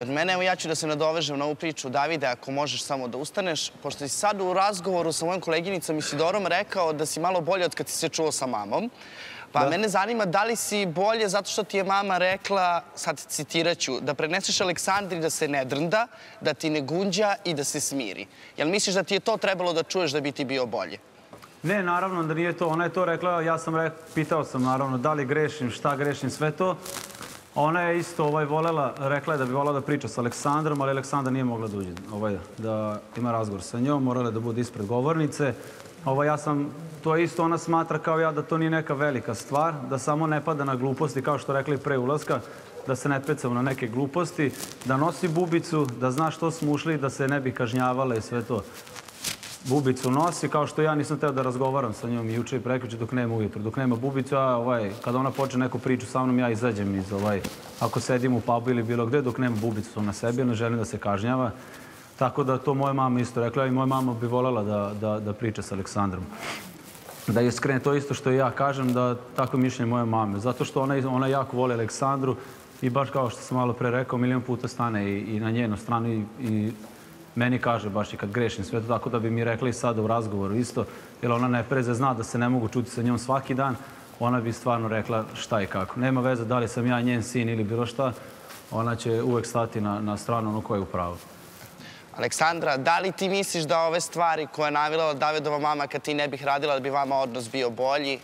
Od mene, evo ja ću da se nadovežem na ovu priču. Davide, ako možeš samo da ustaneš, pošto si sad u razgovoru sa mojom koleginicom Isidorom rekao da si malo bolje od kad si se čuo sa mamom. Pa Da. mene zanima da li si bolje zato što ti je mama rekla, sad citiraću, da preneseš Aleksandri da se ne drnda, da ti ne gunđa i da se smiri. Jel misliš da ti je to trebalo da čuješ da bi ti bio bolje? Ne, naravno da nije to. Ona je to rekla, ja sam rek, pitao sam naravno da li grešim, šta grešim, sve to. Ona je isto ovaj, volela, rekla je da bi volela da priča sa Aleksandrom, ali Aleksandar nije mogla da uđe, ovaj, da ima razgovor sa njom, morala je da bude ispred govornice. Ovo, ja sam, to je isto ona smatra kao ja da to nije neka velika stvar, da samo ne pada na gluposti, kao što rekli pre ulaska, da se ne pecamo na neke gluposti, da nosi bubicu, da zna što smo ušli, da se ne bi kažnjavale i sve to bubicu nosi, kao što ja nisam teo da razgovaram sa njom juče i prekriče dok nema ujutro. Dok nema bubicu, ovaj, kada ona počne neku priču sa mnom, ja izađem iz, ovaj, ako sedim u pubu ili bilo gde, dok nema bubicu na sebi, ne želim da se kažnjava. Tako da to moja mama isto rekla i moja mama bi voljela da, da, da priča sa Aleksandrom. Da je iskrene to isto što ja kažem, da tako je mišljenje moje mame. Zato što ona, ona jako voli Aleksandru i baš kao što sam malo pre rekao, milion puta stane i, i na njenu stranu i, i meni kaže baš i kad grešim sve to, tako da bi mi rekli sada u razgovoru isto, jer ona ne preze zna da se ne mogu čuti sa njom svaki dan, ona bi stvarno rekla šta i kako. Nema veze da li sam ja njen sin ili bilo šta, ona će uvek stati na, stranu ono koje je u. Aleksandra, da li ti misliš da ove stvari koje je navila Davidova mama kad ti ne bih radila da bi vama odnos bio bolji?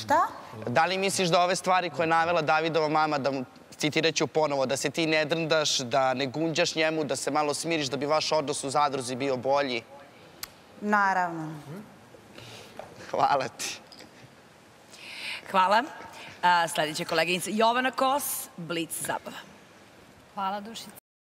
Šta? Da li misliš da ove stvari koje je navela Davidova mama, da citirat ću ponovo, da se ti ne drndaš, da ne gunđaš njemu, da se malo smiriš, da bi vaš odnos u zadruzi bio bolji? Naravno. Hvala ti. Hvala. A, sledeća koleginica Jovana Kos, Blic zabava. Hvala Dušice.